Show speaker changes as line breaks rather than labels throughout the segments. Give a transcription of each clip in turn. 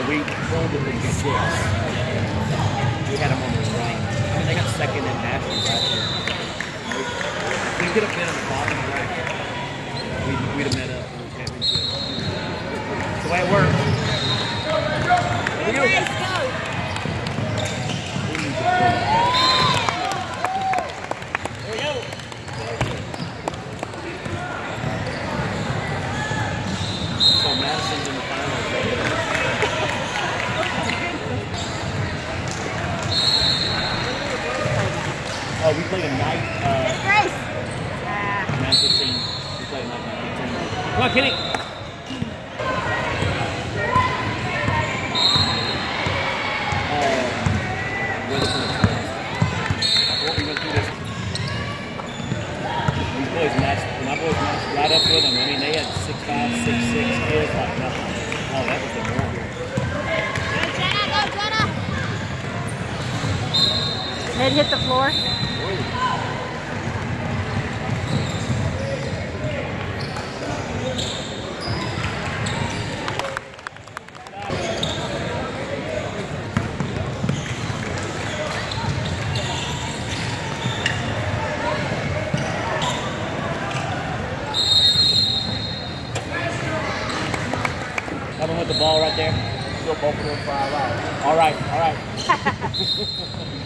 but we rolled within six. We had them on the. I mean, they got second in nationals last year. We could have been on the bottom the bracket. We, we'd have met up in the championship. That's the way it works. Here we go.
Grace, go.
Here we go. So Madison's in the finals. Oh, we played a night, uh,
Grace. Ah,
915. We played a night 915. Come on, Kenny. Uh, Weatherford Express. What we went through this. These boys matched, when my boys matched right up with them, I mean, they had six Oh, that was the
Jenna. Head hit the floor.
Coming with the ball right there. Go both of them fly right. All right, all right.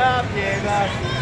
Yeah, llega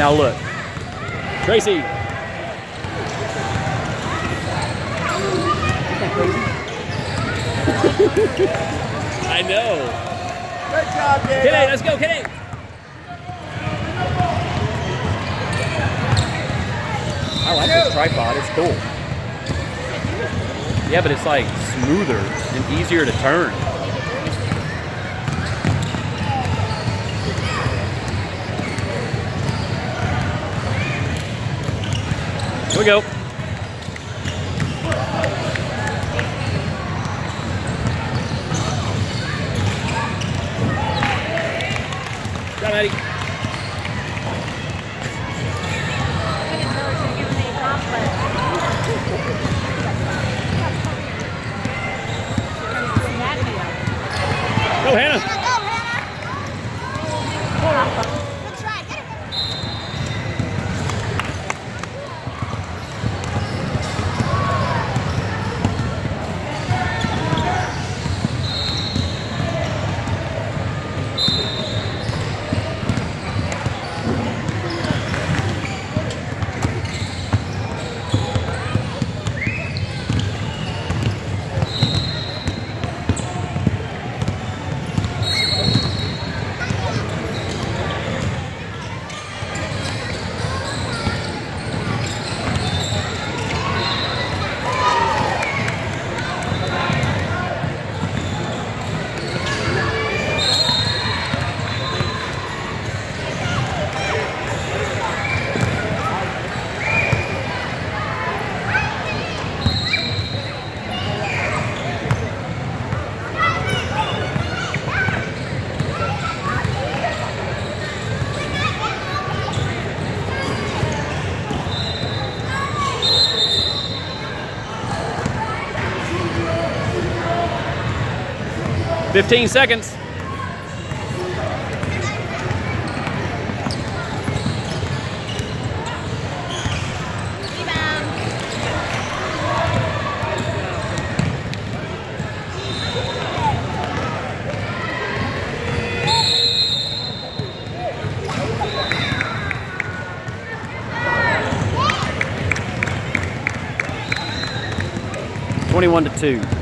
Now look. Tracy. I know.
Good job, Dave.
Kitty, let's go, Kitty. I like this tripod. It's cool. Yeah, but it's like smoother and easier to turn. Here we go. 15 seconds. Twenty-one to two.